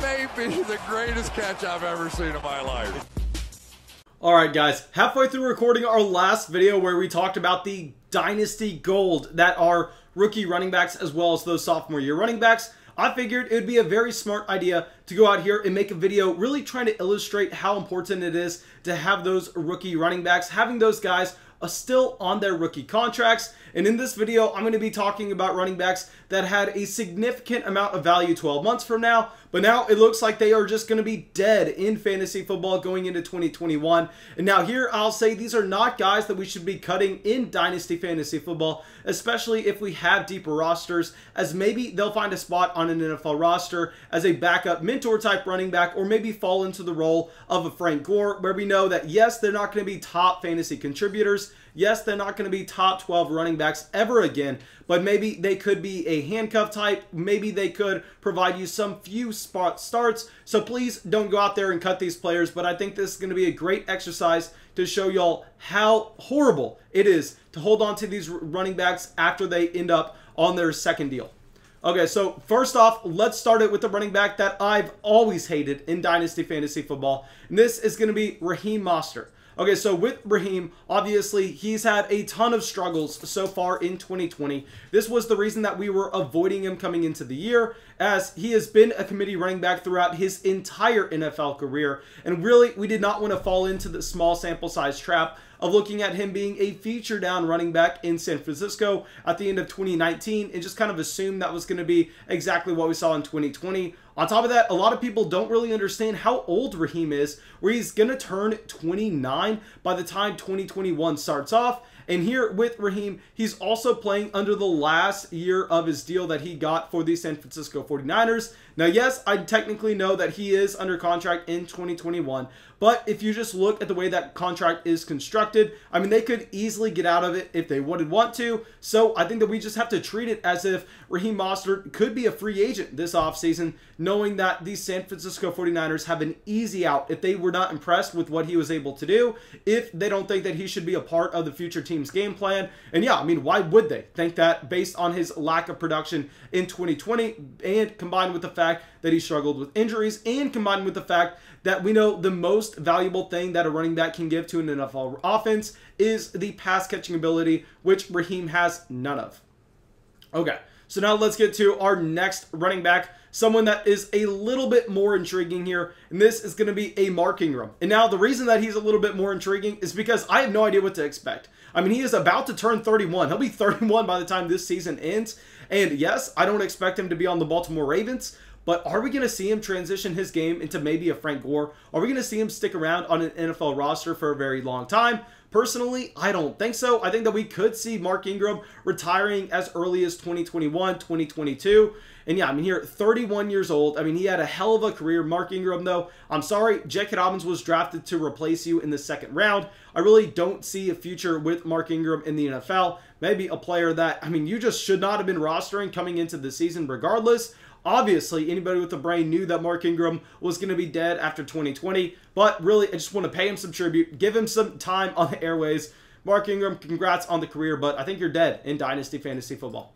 That may be the greatest catch I've ever seen in my life. Alright guys, halfway through recording our last video where we talked about the Dynasty Gold that are rookie running backs as well as those sophomore year running backs, I figured it would be a very smart idea to go out here and make a video really trying to illustrate how important it is to have those rookie running backs, having those guys are still on their rookie contracts. And in this video, I'm going to be talking about running backs that had a significant amount of value 12 months from now, but now it looks like they are just going to be dead in fantasy football going into 2021. And now here, I'll say these are not guys that we should be cutting in Dynasty Fantasy Football, especially if we have deeper rosters, as maybe they'll find a spot on an NFL roster as a backup mentor type running back, or maybe fall into the role of a Frank Gore, where we know that yes, they're not going to be top fantasy contributors, Yes, they're not going to be top 12 running backs ever again, but maybe they could be a handcuff type. Maybe they could provide you some few spot starts. So please don't go out there and cut these players, but I think this is going to be a great exercise to show y'all how horrible it is to hold on to these running backs after they end up on their second deal. Okay, so first off, let's start it with the running back that I've always hated in Dynasty Fantasy Football, and this is going to be Raheem Mostert. Okay, so with Raheem, obviously he's had a ton of struggles so far in 2020. This was the reason that we were avoiding him coming into the year, as he has been a committee running back throughout his entire NFL career. And really, we did not want to fall into the small sample size trap of looking at him being a feature down running back in San Francisco at the end of 2019 and just kind of assume that was going to be exactly what we saw in 2020. On top of that, a lot of people don't really understand how old Raheem is, where he's going to turn 29 by the time 2021 starts off. And here with Raheem, he's also playing under the last year of his deal that he got for the San Francisco 49ers. Now, yes, I technically know that he is under contract in 2021, but if you just look at the way that contract is constructed, I mean, they could easily get out of it if they would want to. So I think that we just have to treat it as if Raheem Mostert could be a free agent this offseason, knowing that these San Francisco 49ers have an easy out if they were not impressed with what he was able to do, if they don't think that he should be a part of the future team's game plan. And yeah, I mean, why would they think that based on his lack of production in 2020 and combined with the fact that he struggled with injuries and combined with the fact that we know the most valuable thing that a running back can give to an NFL offense is the pass catching ability, which Raheem has none of. Okay, so now let's get to our next running back, someone that is a little bit more intriguing here, and this is going to be a Mark Ingram. And now the reason that he's a little bit more intriguing is because I have no idea what to expect. I mean, he is about to turn 31. He'll be 31 by the time this season ends. And yes, I don't expect him to be on the Baltimore Ravens, but are we going to see him transition his game into maybe a Frank Gore? Are we going to see him stick around on an NFL roster for a very long time? Personally, I don't think so. I think that we could see Mark Ingram retiring as early as 2021, 2022. And yeah, I mean, here, 31 years old. I mean, he had a hell of a career. Mark Ingram, though, I'm sorry, J.K. Dobbins was drafted to replace you in the second round. I really don't see a future with Mark Ingram in the NFL. Maybe a player that, I mean, you just should not have been rostering coming into the season regardless. Obviously, anybody with a brain knew that Mark Ingram was going to be dead after 2020, but really, I just want to pay him some tribute, give him some time on the airways. Mark Ingram, congrats on the career, but I think you're dead in Dynasty Fantasy Football.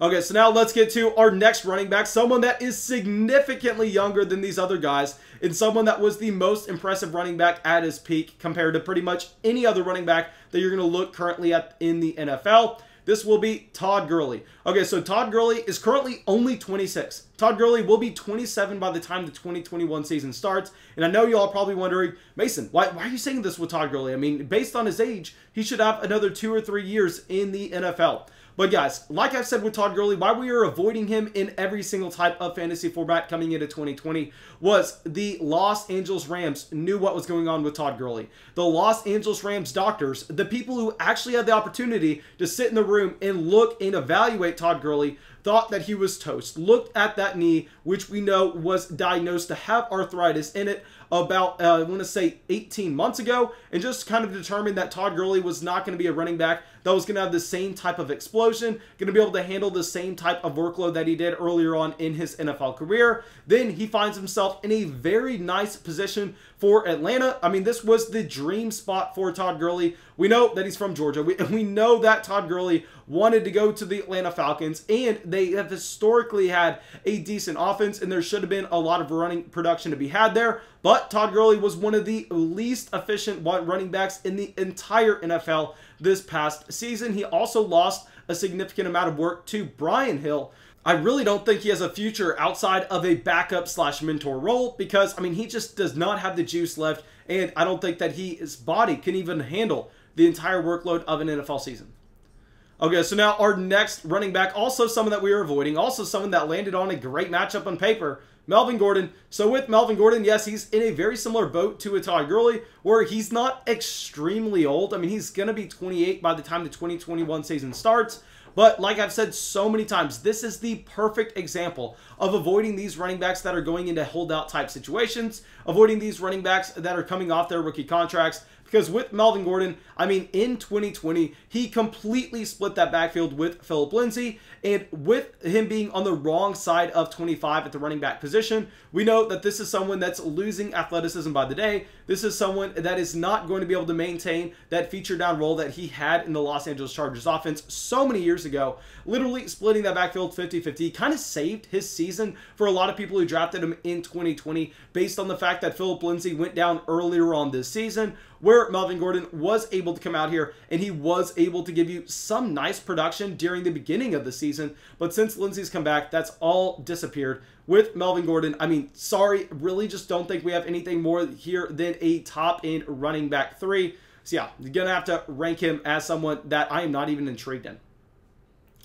Okay, so now let's get to our next running back, someone that is significantly younger than these other guys, and someone that was the most impressive running back at his peak compared to pretty much any other running back that you're going to look currently at in the NFL. This will be Todd Gurley. Okay, so Todd Gurley is currently only 26. Todd Gurley will be 27 by the time the 2021 season starts. And I know y'all are probably wondering, Mason, why, why are you saying this with Todd Gurley? I mean, based on his age, he should have another two or three years in the NFL. But guys, like I've said with Todd Gurley, why we are avoiding him in every single type of fantasy format coming into 2020 was the Los Angeles Rams knew what was going on with Todd Gurley. The Los Angeles Rams doctors, the people who actually had the opportunity to sit in the room and look and evaluate Todd Gurley, thought that he was toast. Looked at that knee, which we know was diagnosed to have arthritis in it about, uh, I want to say, 18 months ago, and just kind of determined that Todd Gurley was not going to be a running back that was going to have the same type of explosion, going to be able to handle the same type of workload that he did earlier on in his NFL career. Then he finds himself in a very nice position for Atlanta. I mean, this was the dream spot for Todd Gurley. We know that he's from Georgia. We, we know that Todd Gurley wanted to go to the Atlanta Falcons, and they have historically had a decent offense, and there should have been a lot of running production to be had there. But Todd Gurley was one of the least efficient running backs in the entire NFL this past season. He also lost a significant amount of work to Brian Hill. I really don't think he has a future outside of a backup slash mentor role because, I mean, he just does not have the juice left, and I don't think that he, his body can even handle the entire workload of an NFL season. Okay, so now our next running back, also someone that we are avoiding, also someone that landed on a great matchup on paper, Melvin Gordon. So with Melvin Gordon, yes, he's in a very similar boat to a Todd Gurley, where he's not extremely old. I mean, he's going to be 28 by the time the 2021 season starts. But like I've said so many times, this is the perfect example of avoiding these running backs that are going into holdout type situations, avoiding these running backs that are coming off their rookie contracts, because with Melvin Gordon, I mean, in 2020, he completely split that backfield with Phillip Lindsay. And with him being on the wrong side of 25 at the running back position, we know that this is someone that's losing athleticism by the day. This is someone that is not going to be able to maintain that feature down role that he had in the Los Angeles Chargers offense so many years ago. Literally splitting that backfield 50 50 kind of saved his season for a lot of people who drafted him in 2020 based on the fact that Phillip Lindsay went down earlier on this season where Melvin Gordon was able to come out here and he was able to give you some nice production during the beginning of the season. But since Lindsay's come back, that's all disappeared. With Melvin Gordon, I mean, sorry, really just don't think we have anything more here than a top end running back three. So yeah, you're going to have to rank him as someone that I am not even intrigued in.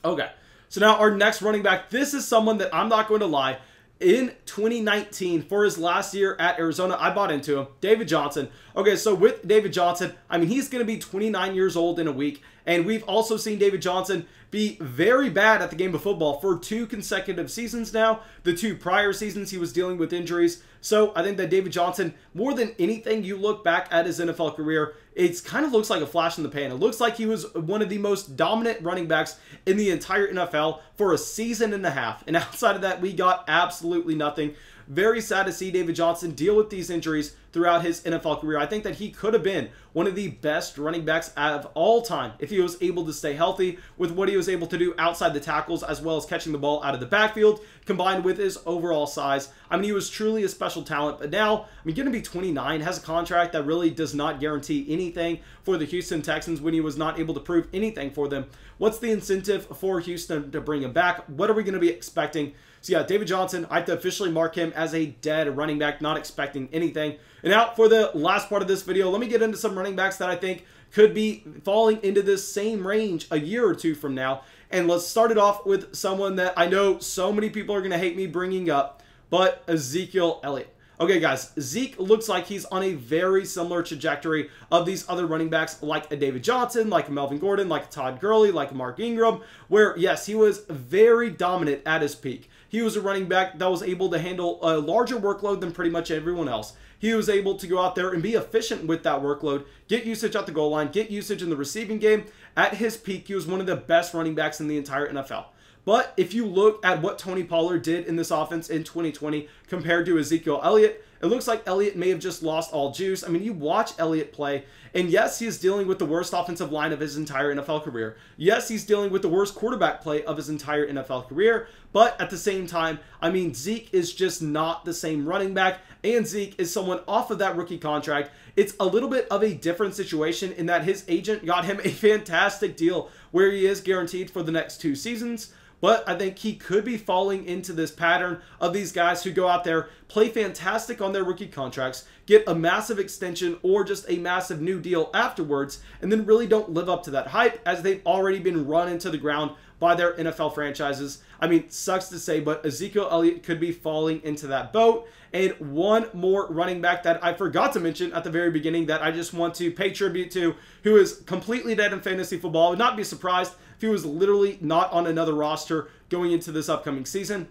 Okay, so now our next running back, this is someone that I'm not going to lie, in 2019 for his last year at Arizona. I bought into him. David Johnson. Okay, so with David Johnson, I mean, he's going to be 29 years old in a week. And we've also seen David Johnson be very bad at the game of football for two consecutive seasons now. The two prior seasons, he was dealing with injuries. So I think that David Johnson, more than anything, you look back at his NFL career, it kind of looks like a flash in the pan. It looks like he was one of the most dominant running backs in the entire NFL for a season and a half. And outside of that, we got absolutely nothing. Very sad to see David Johnson deal with these injuries throughout his NFL career. I think that he could have been one of the best running backs of all time if he was able to stay healthy with what he was able to do outside the tackles as well as catching the ball out of the backfield combined with his overall size. I mean, he was truly a special talent, but now, I mean, going to be 29, has a contract that really does not guarantee anything for the Houston Texans when he was not able to prove anything for them. What's the incentive for Houston to bring him back? What are we going to be expecting? So yeah, David Johnson, I have to officially mark him as a dead running back, not expecting anything. And now for the last part of this video, let me get into some running backs that I think could be falling into this same range a year or two from now. And let's start it off with someone that I know so many people are going to hate me bringing up, but Ezekiel Elliott. Okay, guys, Zeke looks like he's on a very similar trajectory of these other running backs like a David Johnson, like Melvin Gordon, like Todd Gurley, like Mark Ingram, where, yes, he was very dominant at his peak. He was a running back that was able to handle a larger workload than pretty much everyone else. He was able to go out there and be efficient with that workload, get usage at the goal line, get usage in the receiving game. At his peak, he was one of the best running backs in the entire NFL. But if you look at what Tony Pollard did in this offense in 2020 compared to Ezekiel Elliott, it looks like Elliott may have just lost all juice. I mean, you watch Elliott play, and yes, he is dealing with the worst offensive line of his entire NFL career. Yes, he's dealing with the worst quarterback play of his entire NFL career. But at the same time, I mean, Zeke is just not the same running back, and Zeke is someone off of that rookie contract. It's a little bit of a different situation in that his agent got him a fantastic deal where he is guaranteed for the next two seasons. But I think he could be falling into this pattern of these guys who go out there, play fantastic on their rookie contracts, get a massive extension or just a massive new deal afterwards, and then really don't live up to that hype as they've already been run into the ground by their NFL franchises. I mean, sucks to say, but Ezekiel Elliott could be falling into that boat. And one more running back that I forgot to mention at the very beginning that I just want to pay tribute to, who is completely dead in fantasy football. I would not be surprised if he was literally not on another roster going into this upcoming season.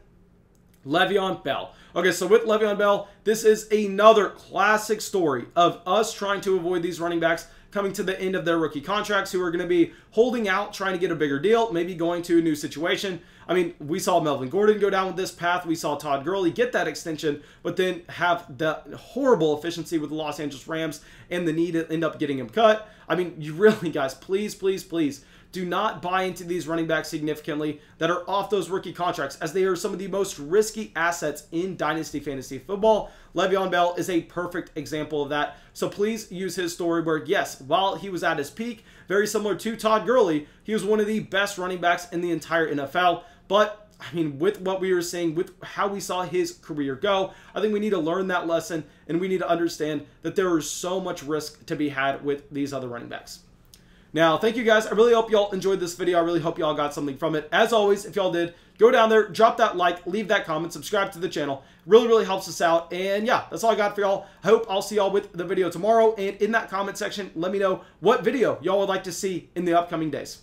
Le'Veon Bell. Okay, so with Le'Veon Bell, this is another classic story of us trying to avoid these running backs coming to the end of their rookie contracts who are going to be holding out, trying to get a bigger deal, maybe going to a new situation. I mean, we saw Melvin Gordon go down with this path. We saw Todd Gurley get that extension, but then have the horrible efficiency with the Los Angeles Rams and the need to end up getting him cut. I mean, you really, guys, please, please, please do not buy into these running backs significantly that are off those rookie contracts, as they are some of the most risky assets in Dynasty Fantasy Football. Le'Veon Bell is a perfect example of that. So please use his story where, yes, while he was at his peak, very similar to Todd Gurley, he was one of the best running backs in the entire NFL. But I mean, with what we were seeing, with how we saw his career go, I think we need to learn that lesson and we need to understand that there is so much risk to be had with these other running backs. Now, thank you guys. I really hope y'all enjoyed this video. I really hope y'all got something from it. As always, if y'all did, go down there, drop that like, leave that comment, subscribe to the channel. Really, really helps us out. And yeah, that's all I got for y'all. I hope I'll see y'all with the video tomorrow. And in that comment section, let me know what video y'all would like to see in the upcoming days.